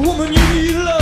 我们一了。